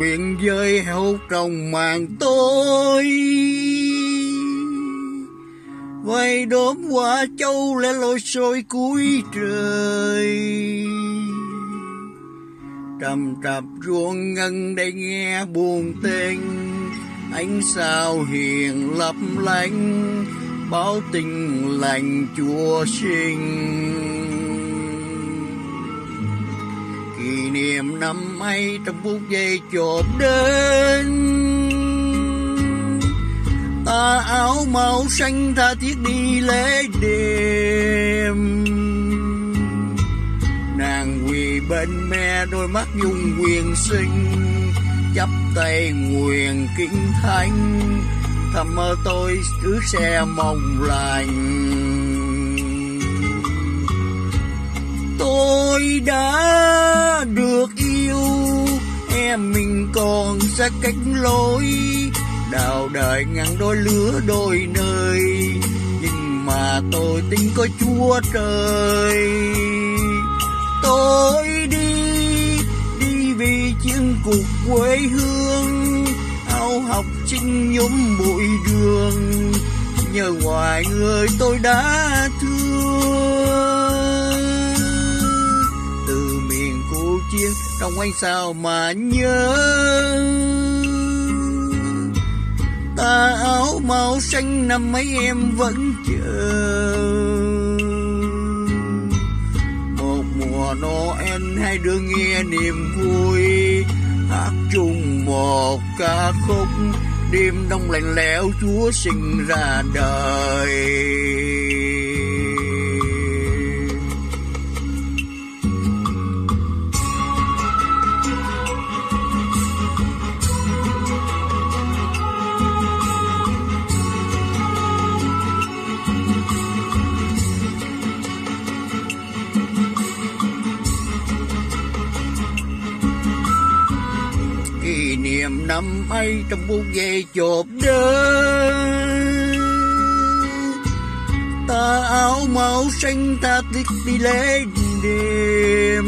biên giới heo trong màn tối vây đốm qua châu lẻ lôi sôi cuối trời. Trầm trập ruộng ngân đây nghe buồn tên. Ánh sao hiền lấp lánh, báo tình lành chúa sinh. Năm ấy trong phút giây chộp đến. Ta áo màu xanh tha thiết đi lễ đêm. Nàng quỳ bên me đôi mắt dùng quyền sinh. Chắp tay nguyện kính thánh. Thầm mơ tôi cứ xe mong lành. Mình còn xa cách lối. Đào đời ngăn đôi lứa đôi nơi, nhưng mà tôi tin có chúa trời. Tôi đi đi vì chiến cuộc quê hương áo học sinh nhóm bụi đường. Nhờ ngoài người tôi đã thương. Miền trong anh sao mà nhớ? Ta áo màu xanh năm mấy em vẫn chờ. Một mùa Noel, hai đứa nghe niềm vui. Hát chung một ca khúc, đêm đông lạnh lẽo Chúa sinh ra đời. Kỷ niệm năm ấy trong bút về chộp đơn ta áo màu xanh ta thích đi lễ đêm.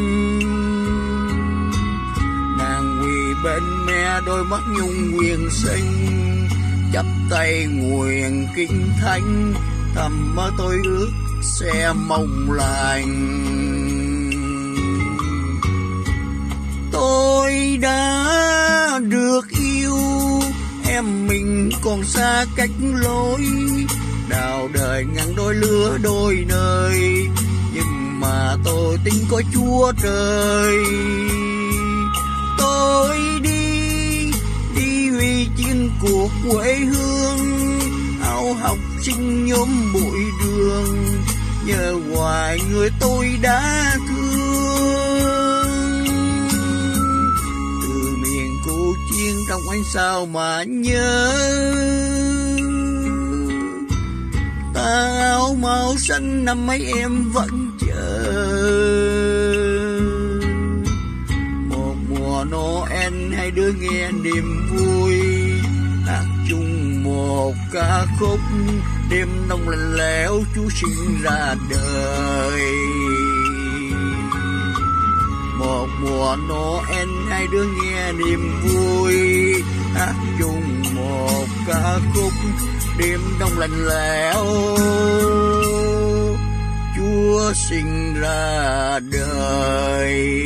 Nàng quỳ bên mẹ đôi mắt nhung quyền xanh chắp tay nguyện kinh thánh, thầm mơ tôi ước sẽ mong lành. Tôi đã được yêu, em mình còn xa cách lối. Đào đời ngăn đôi, lứa đôi nơi. Nhưng mà tôi tin có chúa trời. Tôi đi đi vì chiến cuộc quê hương. Áo học sinh nhóm bụi đường. Nhờ hoài người tôi đã thương. Duyên trong ánh sao mà nhớ. Ta áo màu xanh năm mấy em vẫn chờ. Một mùa Noel hai đứa nghe niềm vui. Hát chung một ca khúc, đêm đông lạnh lẽo Chúa sinh ra đời mùa Noel, hai đứa nghe niềm vui. Hát chung một ca khúc, đêm đông lạnh lẽo. Chúa sinh ra đời.